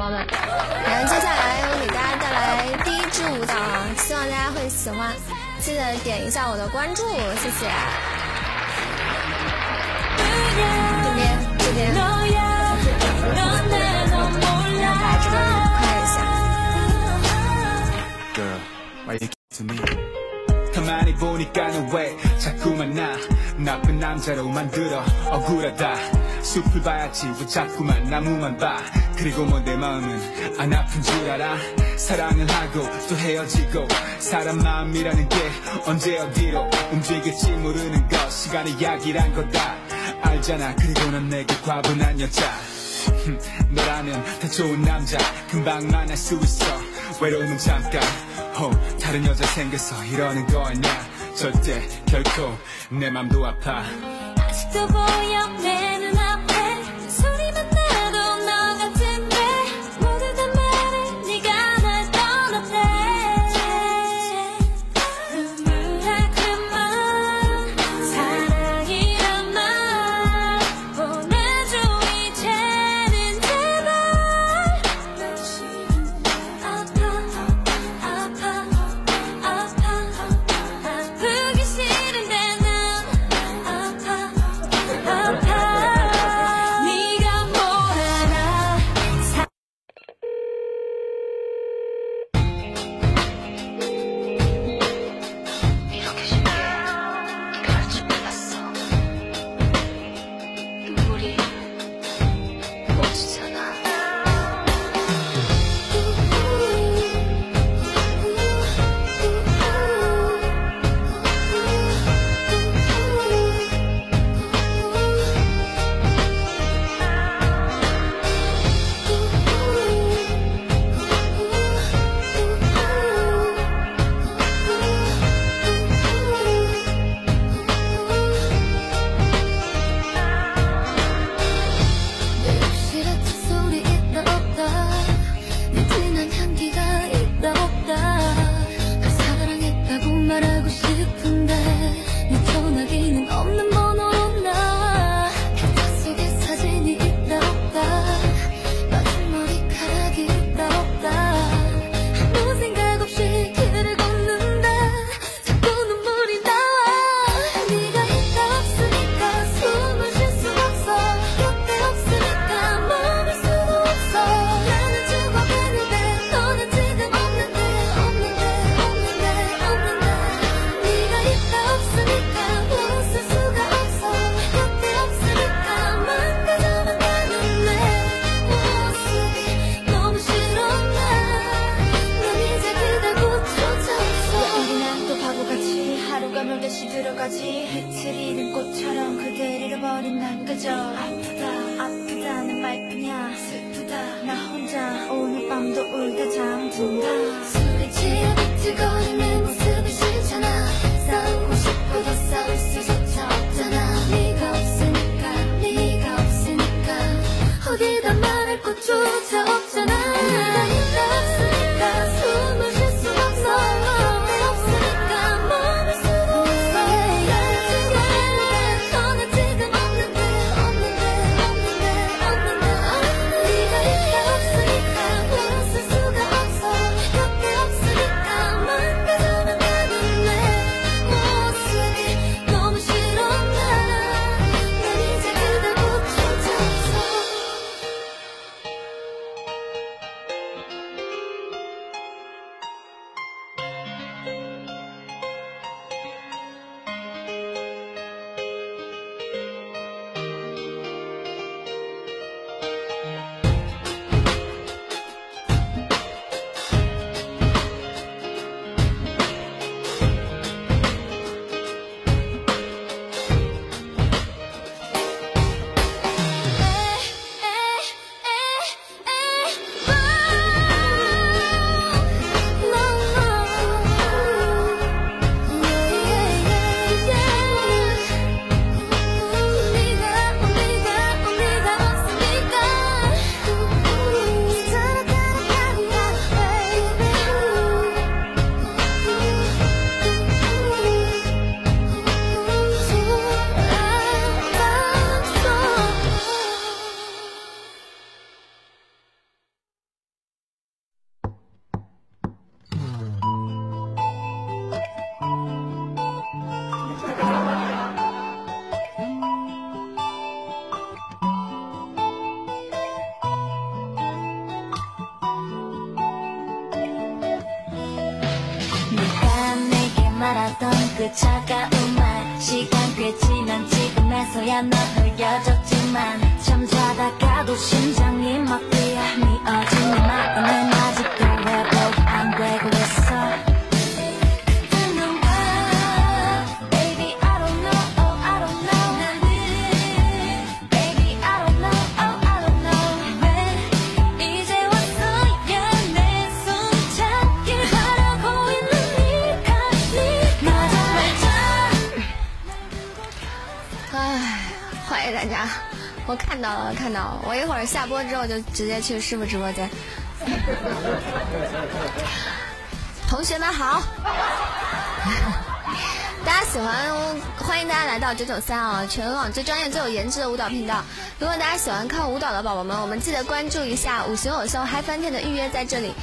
宝宝们，然后接下来我给大家带来第一支舞蹈啊，希望大家会喜欢，记得点一下我的关注，谢谢。这边这边，让大家知道愉快一下。 Girl, why you to me? 가만히 보니까는 왜 자꾸만 나 나쁜 남자로 만들어 억울하다 숲을 봐야지 왜 자꾸만 나무만 봐. 그리고 뭐 내 마음은 안 아픈 줄 알아? 사랑을 하고 또 헤어지고 사람 마음이라는 게 언제 어디로 움직일지 모르는 것. 시간의 약이란 거다. 알잖아. 그리고 넌 내게 과분한 여자. 흠, 너라면 더 좋은 남자. 금방 만날 수 있어. 외로움은 잠깐. 호 다른 여자 생겨서 이러는 거 아니야 절대 결코 내 맘도 아파. 아직도 보여 내 들어가지 흐트리는 꽃처럼 그댈 잃어버린 난 그저 아프다 아프다는 말뿐이야 슬프다 나 혼자 오늘 밤도 울다 잠든다. 술에 취해 비틀거리는 모습이 싫잖아 싸우고 싶어도 싸울 수조차 없잖아. 네가 없으니까 네가 없으니까. 어디다 말할 곳조차 없잖아 그 차가운 말. 시간 꽤 지난 지금에서야 너 흐려졌지만 잠자다가도 심장이 막 看到了，看到了，我一会儿下播之后就直接去师傅直播间。同学们好，大家喜欢，欢迎大家来到九九三啊，全网最专业、最有颜值的舞蹈频道。如果大家喜欢看舞蹈的宝宝们，我们记得关注一下五行偶像嗨翻天的预约在这里，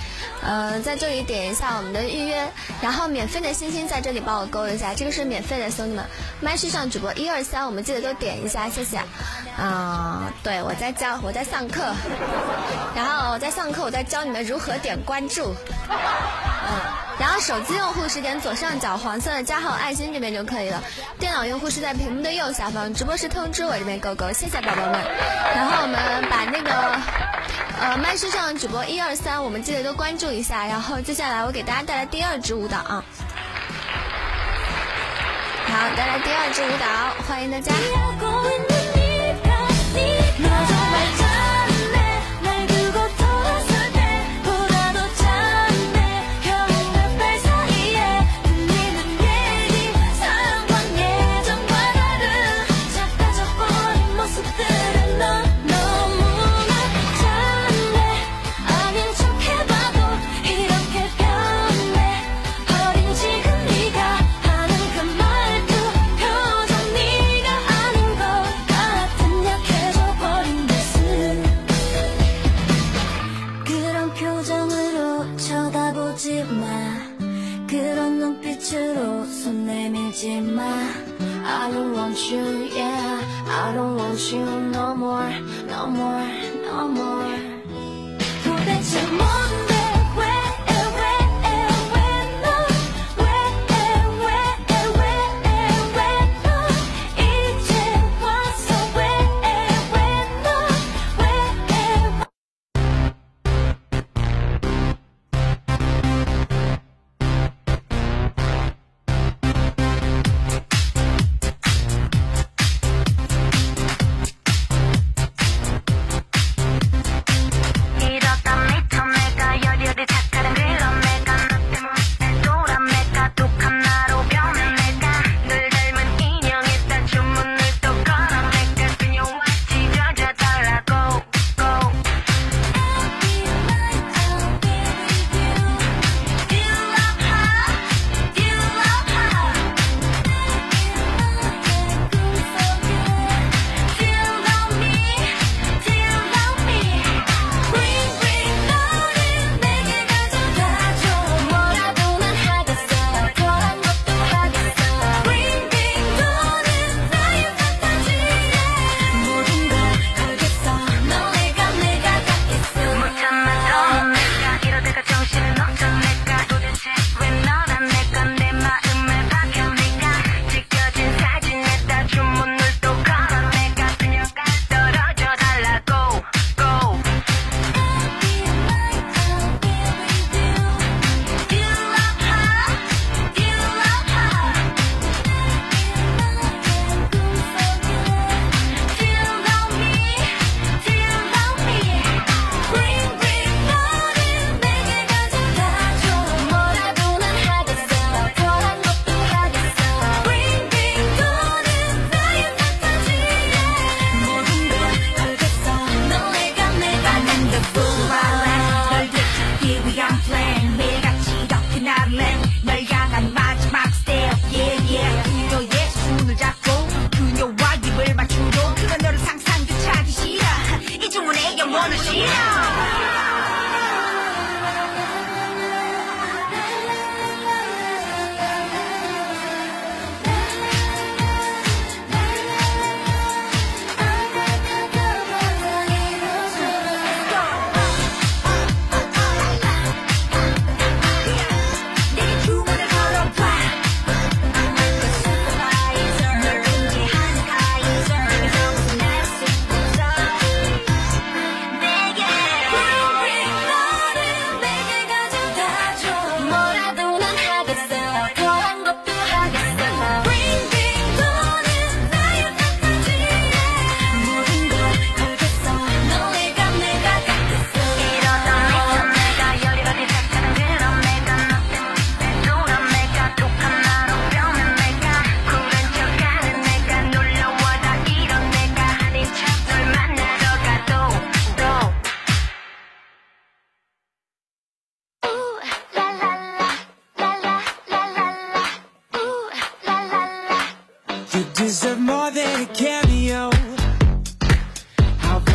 呃，在这里点一下我们的预约，然后免费的星星在这里帮我勾一下，这个是免费的，兄弟们。麦序上主播一二三，我们记得都点一下，谢谢。啊、对我在教，我在上课，然后我在上课，我在教你们如何点关注。嗯，然后手机用户是点左上角黄色的加号爱心这边就可以了，电脑用户是在屏幕的右下方，直播时通知我这边勾勾，谢谢宝宝们。然后我们把那个呃麦序上的主播一二三，我们记得都关注一下。然后接下来我给大家带来第二支舞蹈啊，好，带来第二支舞蹈，欢迎大家。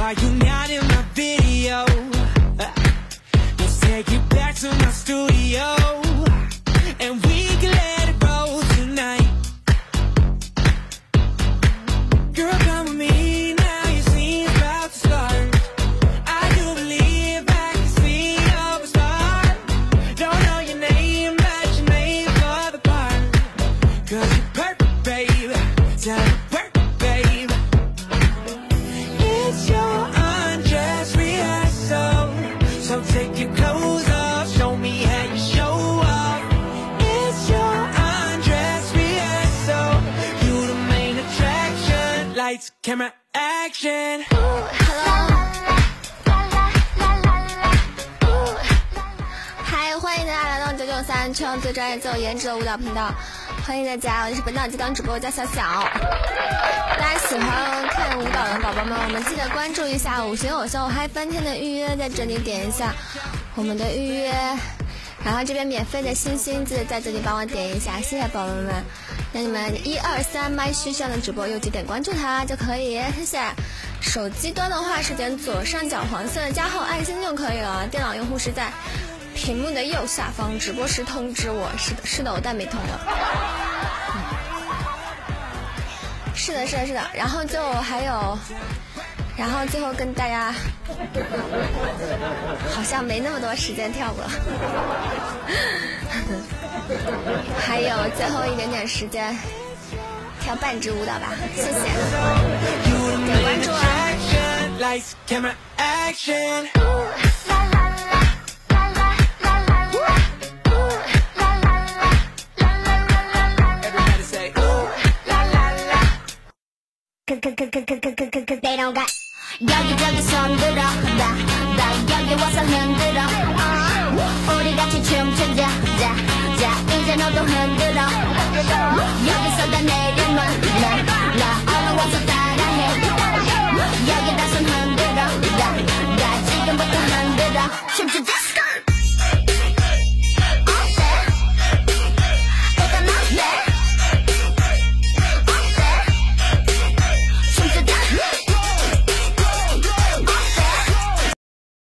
Are you not in my video? Let's take you back to my studio. And we can let it roll tonight. Girl, come with me now, about to start. I do believe see Don't know your name, but for the part. 欢迎大家来到九九三全网最专业、最有颜值的舞蹈频道，欢迎大家，我是本档接档主播，叫小小。大家喜欢看舞蹈的宝宝们，我们记得关注一下五星偶像嗨翻天的预约，在这里点一下我们的预约，然后这边免费的星星记得在这里帮我点一下，谢谢宝宝们。那你们一二三麦序上的主播右击点关注他就可以，谢谢。手机端的话是点左上角黄色加号爱心就可以了，电脑用户是在屏幕的右下方直播时通知我。是的，是的，我带美瞳了。是的，是的，是的。然后就还有，然后最后跟大家，好像没那么多时间跳舞了。还有最后一点点时间跳半支舞蹈吧，谢谢。Main 关注啊 They don't got 여기저기 손들어. 나, 나 여기 와서 흔들어. uh, 우리 같이 춤추자 자, 자 이제 너도 흔들어. 여기서 다 내리면 나, 나 얼른 와서 따라해. 여기다 손 흔들어. 나, 나 지금부터 흔들어. 춤추자.